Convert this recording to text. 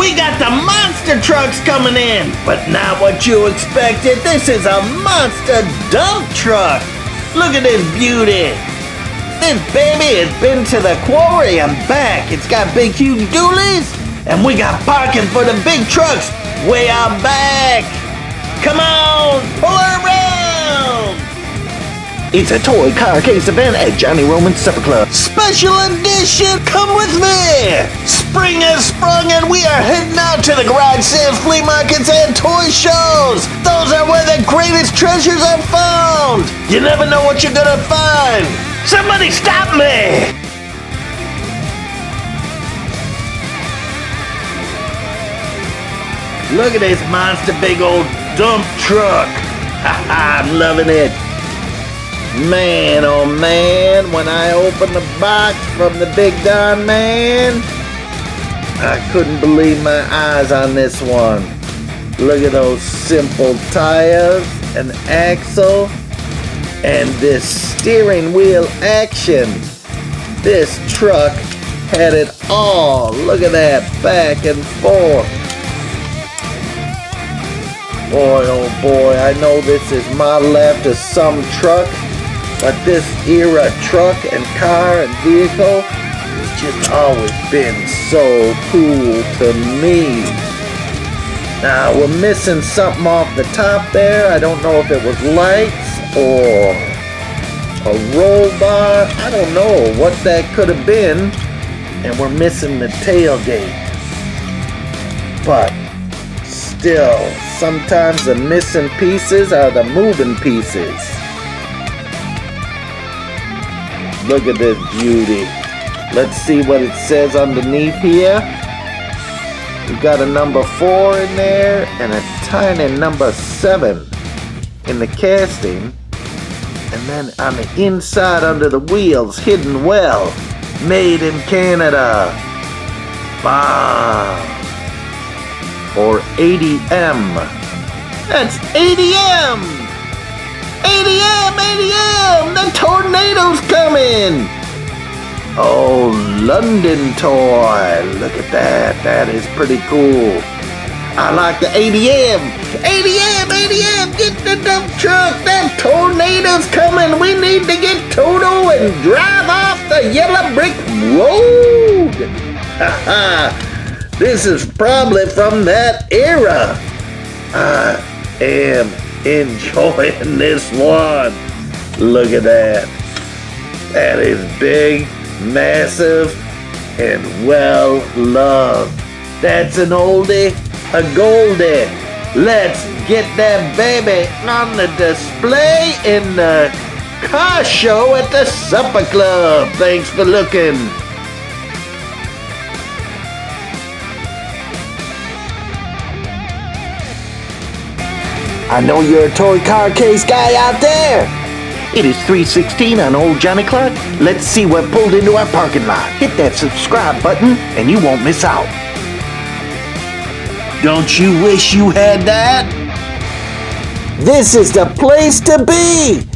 We got the monster trucks coming in, but not what you expected. This is a monster dump truck. Look at this beauty. This baby has been to the quarry and back. It's got big, huge dualies, and we got parking for the big trucks way out back. Come on, pull around. It's a toy car case event at Johnny Roman's Supper Club. Special edition, come with me! Spring has sprung and we are heading out to the garage sales, flea markets, and toy shows! Those are where the greatest treasures are found! You never know what you're gonna find! Somebody stop me! Look at this monster big old dump truck! I'm loving it! Man, oh man, when I open the box from the Big Don Man, I couldn't believe my eyes on this one. Look at those simple tires, an axle, and this steering wheel action. This truck had it all. Look at that, back and forth. Boy, oh boy, I know this is modeled after some truck, but this era truck and car and vehicle just always been so cool to me. Now we're missing something off the top there. I don't know if it was lights or a roll bar. I don't know what that could have been. And we're missing the tailgate. But still, sometimes the missing pieces are the moving pieces. Look at this beauty. Let's see what it says underneath here. We've got a number four in there and a tiny number seven in the casting. And then on the inside under the wheels, hidden well, made in Canada. Bomb. Or Auntie Em. That's Auntie Em! 80M, Auntie Em! The tornado's coming! Oh, London toy. Look at that. That is pretty cool. I like the Auntie Em. 80M, Auntie Em, get the dump truck. That tornado's coming. We need to get Toto and drive off the yellow brick road. this is probably from that era. I am enjoying this one. Look at that. That is big, massive, and well loved. That's an oldie, a goldie. Let's get that baby on the display in the car show at the Supper Club. Thanks for looking. I know you're a toy car case guy out there. It is 316 on Old Johnny Clark. Let's see what pulled into our parking lot. Hit that subscribe button and you won't miss out. Don't you wish you had that? This is the place to be.